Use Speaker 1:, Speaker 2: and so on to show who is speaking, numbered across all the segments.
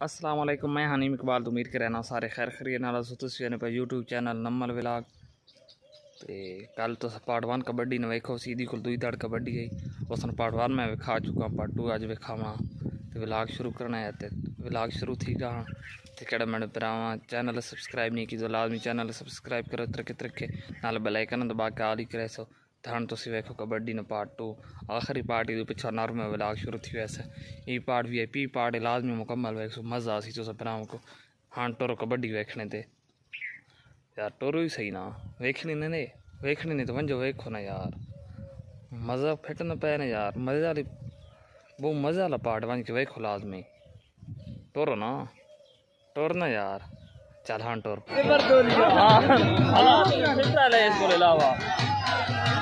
Speaker 1: السلام علیکم، میں ہانیم اقبال دو کے رہنا سارے خیر خرید نالا سو خریدنے پر یوٹیوب چینل نمل ولاگ۔ تو کل تارٹ ون کبڈی نے ویکو سیدھی کل کوئی دڑ کبڈی ہے اس میں پارٹ ون میں وکھا چکا ہوں، پارٹ ٹو اچھا ویکاواں ولاگ شروع کرنا ہے کرایا ولاگ شروع تھی گا ہاں۔ کہڑا مینڈرا چینل سبسکرائب نہیں کی تو لازمی چینل سبسکرائب کرو ترکے ترکے وال دبا کے آئی کرے سو۔ تو ہاں تصویر ویکو کبڈی نے پارٹ ٹو آخری پارٹ پیچھا نارمل ولاک شروع ہوئے یہ پارٹ بھی آئی پی پارٹ لازمی مکمل مزہ ہاں تورو کبڈی ویکن دے یار تورو سہی نا ویکن ویکنو ویکو نا یار مزہ فٹ نہ پے نہ یار مزے والی بہت مزے والا پارٹ ونجو ویکو لازمی تورو نا تور نا یار چل ہاں تو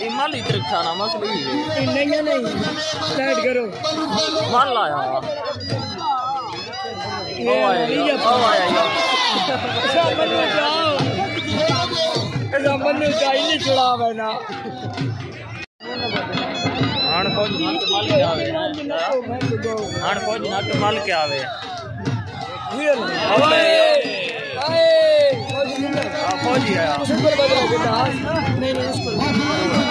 Speaker 1: ایمان لی ترکھا نا مسئلہ ہی ہے نہیں یا نہیں سائڈ
Speaker 2: کرو
Speaker 1: مان لایا ہوا او آیا یا او آیا
Speaker 2: یا ایسا منو جاؤ
Speaker 1: ایسا منو جائی نہیں چھڑا بینا ہاں فوج نٹ مال کے آوے ہاں فوج نٹ مال کے آوے فوجی آیا نہیں نہیں اس کو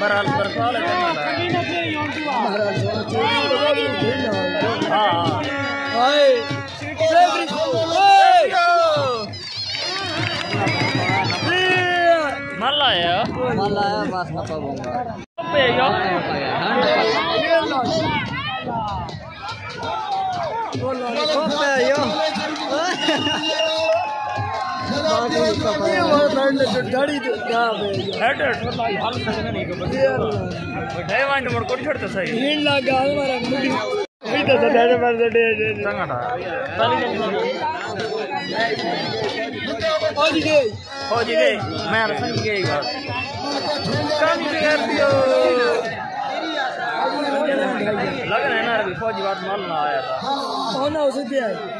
Speaker 1: برحال برسال مل آیا مل آیا بس پتا لگ رہا ہے نا فوجی بات مال نہ آیا تھا فوجی آیا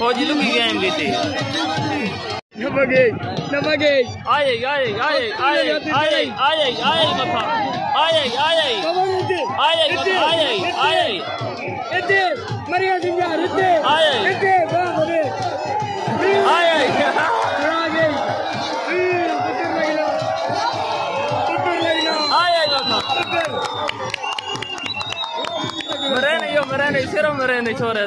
Speaker 1: فوجی لوگ گیم لیتے
Speaker 2: مریا
Speaker 1: مرے نہیں مرے نہیں صرف مرے نہیں چھوڑے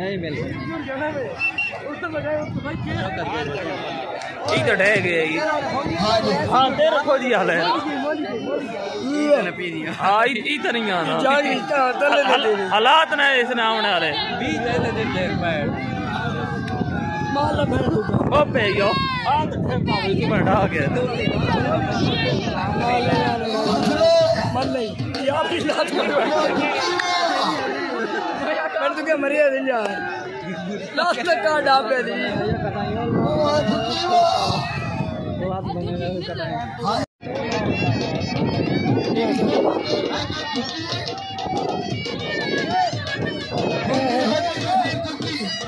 Speaker 2: کی جائے
Speaker 1: یہ تو ڈہ ہاں تیرے فوجی حال ہے ہاں تو نہیں آنا۔ حالات نے اس نے آنے والے۔ پہ ڈھا گیا
Speaker 2: مال نہیں یا بھی لات کر پر تو کیا مریا دل جا لاسٹ کا ڈابے دی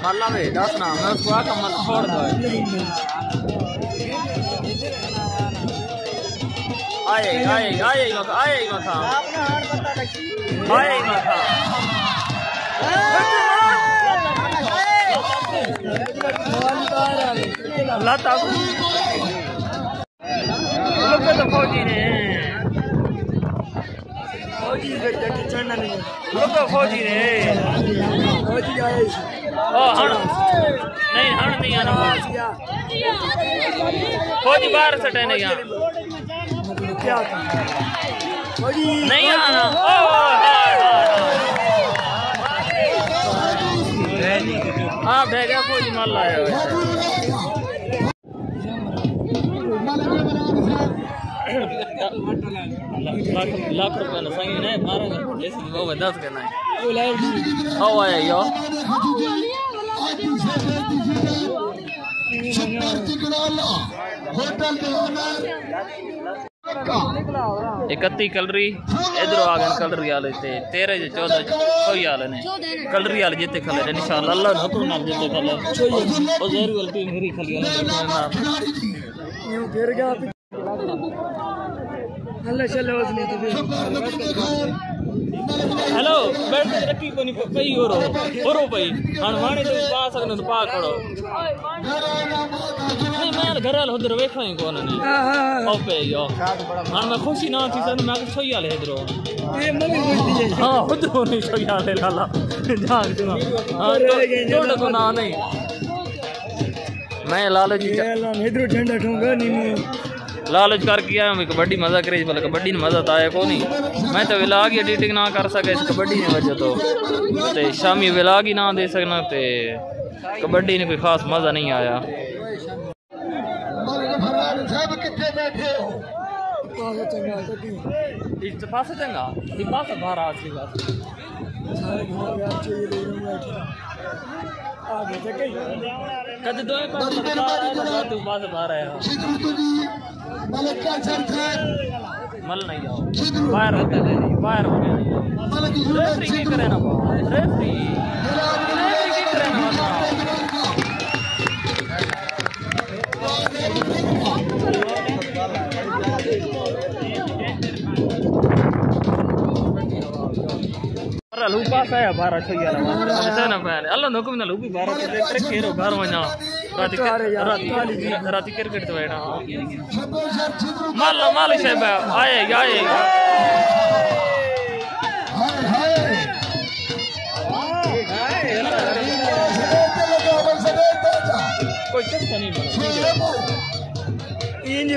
Speaker 1: مالا وے دس نا میں اس کو آکا مل چھوڑ دو آئے آئے آئے ہی مکا آئے ہی آئے اللہ تعالی لوگ تو فوجی نے
Speaker 2: فوجی سے ٹکی چڑھنا نہیں
Speaker 1: لوگ تو فوجی نے
Speaker 2: فوجی
Speaker 1: ہن نہیں ہن نہیں آنا فوجی باہر سٹے نہیں
Speaker 2: کیا
Speaker 1: نہیں آنا ہاں بھیجا فوجی مال آیا لاکھ روپے نہ نہیں ماریں گے اس لیے وہ دس کرنا ہے او آیا یو اکتی کلری ادھر آ گئے کلری والے تے تیرہ جو چودہ چھوئی والے نے کلری والے جیتے کھلے ان شاء اللہ اللہ نے حکم نال جیتے کھلے او والے میری کھلی والے
Speaker 2: یوں گر گیا تو
Speaker 1: ہیلو بیٹھ کے رکھی کو نہیں پئی ہو۔ رو ہو رو پئی ہن وانی تو پا سکنے تو پا کھڑو۔ نہیں میں گھر والے ادھر ویکھا ہی کون نے
Speaker 2: ہاں ہاں
Speaker 1: او پے یو۔ ہن میں خوشی نہ تھی سن میں چھوئی والے ادھر
Speaker 2: یہ منی گھٹی ہے
Speaker 1: ہاں ادھر نہیں چھوئی والے لالا۔ جان سنا ہاں ٹوٹ کو نہ نہیں۔ میں لالچ
Speaker 2: یہ اللہ ادھر جھنڈا ٹھونگا نہیں
Speaker 1: لالچ کر کے آیا میں کبڈی مزہ کری بھلا کبڈی نے مزہ تو آیا کو نہیں میں تو ولاگ ہی ایڈیٹنگ نہ کر سکے اس کبڈی نے وجہ تو تے شامی ولاگ ہی نہ دے سکنا تے کبڈی نے کوئی خاص مزہ نہیں آیا تو پاس باہر آیا مل نہیں آؤ باہر رہتے نہیں باہر ہو گیا نہیں ریفری کی کرے نا ریفری۔ ریفری کی کرے نا لوپا سا بارہ چھیا ایسا نہ پہلے اللہ نو حکم نہ لوپی بارہ تے ٹرک کھیرو گھر ونا رات رات رات کرکٹ تو بیٹھا مال مال شے آئے آئے کوئی چسکا نہیں بنا
Speaker 2: یہ نہیں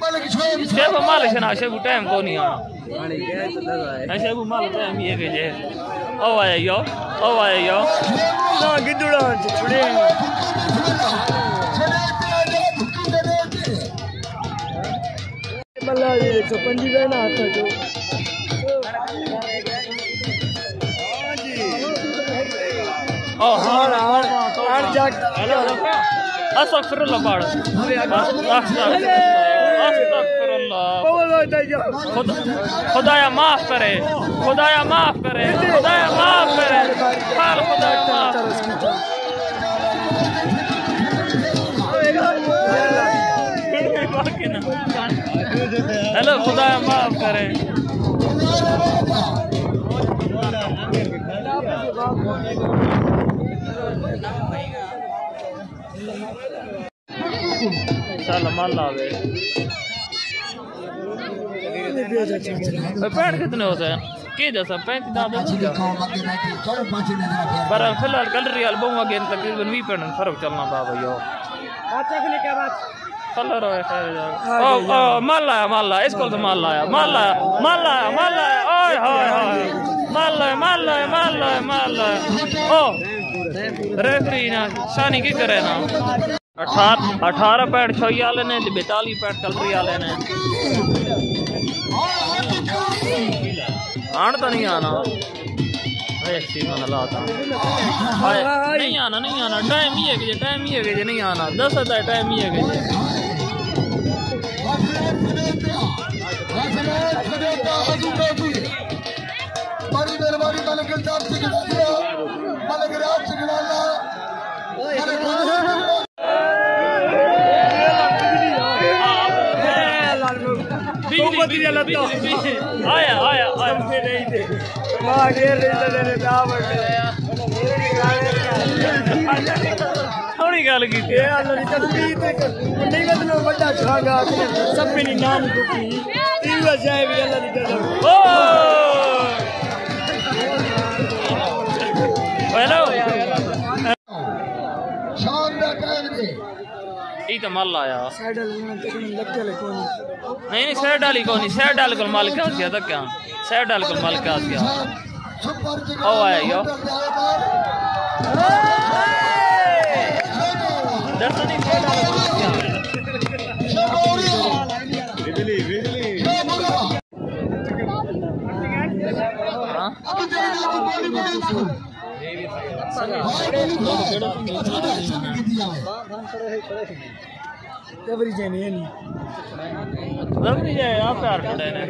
Speaker 1: بس ہے تک شیب ٹائم کو نہیں آنا۔ شیب مال ٹائم یہ کہ جے او آیا یو ہوا ہے
Speaker 2: یا ہاں گدڑاں چھڑے ہیں بلہ دے چھو پنجی بہنا ہاتھا
Speaker 1: جو ہاں ہاں ہاں جاکتا اسفر
Speaker 2: اللہ بار اسفر
Speaker 1: اللہ خدایا معاف کرے، خدایا معاف کرے، خدایا معاف کرے۔ حال خدایا معاف ہیلو خدایا معاف کرے۔ چل مال لاوے۔ پینٹ کتنے ہوتے ہیں کی جیسا دادا پر فی الحال کل ریال بہو اگین تقریباً وی پینٹ فرق چلنا بابا یو خیر او او مال لایا مال لایا اس کو تو مال لایا مال لایا مال لایا مال لایا اوئے ہائے ہائے مال لایا مال لایا مال لایا مال لایا۔ او ریفری نا شانی کی کرے نا؟ اٹھار اٹھارہ پینٹ چھوئی والے نے بیتالی پینٹ کلری والے نے۔ آن تو نہیں آنا نہیں آنا نہیں آنا ٹائم ہی ہے کہ ٹائم ہی ہے کہ نہیں آنا دس ہوتا ہے ٹائم ہی ہے کہ
Speaker 3: بڑی مہربانی ملک الطاف سے ملک راج سے
Speaker 1: توبتی گل
Speaker 3: کیتی سب
Speaker 1: ای تے مال آیا نہیں نہیں سائیڈ والی کوئی نہیں سائیڈ والی کول مال کا سی تا کیا سائیڈ والی کول مال
Speaker 3: کا
Speaker 1: سی آیا یو کبری جانے ہیں نہیں۔ کبری جانے
Speaker 2: آپ کا آرکھڑا
Speaker 1: ہے نا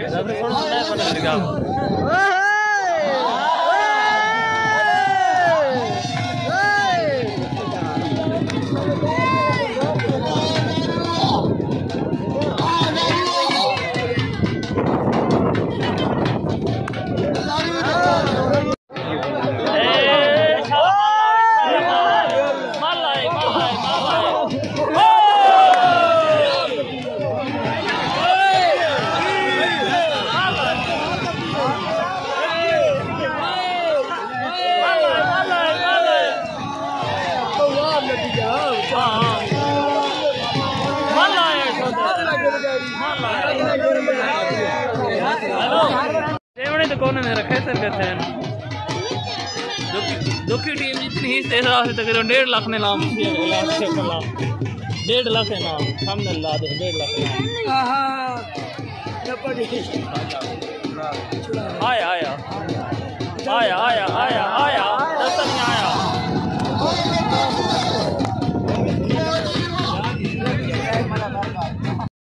Speaker 1: کونے میں رکھے تھے کہتے ہیں دکھی ٹیم جتنی ہی سے رہا ہے تقریباً ڈیڑھ لاکھ نے نام ڈیڑھ لاکھ ہے نام نے اللہ دے ڈیڑھ لاکھ آیا
Speaker 2: آیا آیا آیا آیا آیا۔